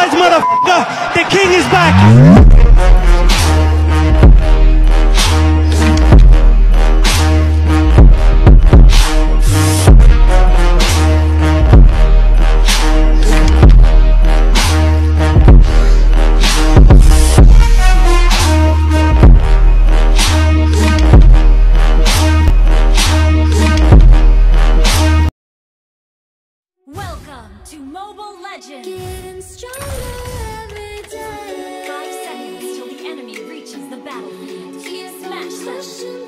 Surprise, motherfucker! The king is back! On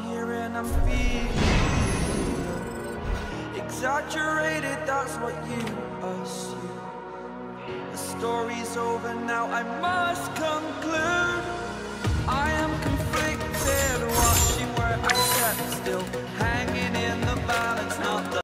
Here and I'm feeling Exaggerated, that's what you assume. The story's over now, I must conclude. I am conflicted, watching where I step still Hanging in the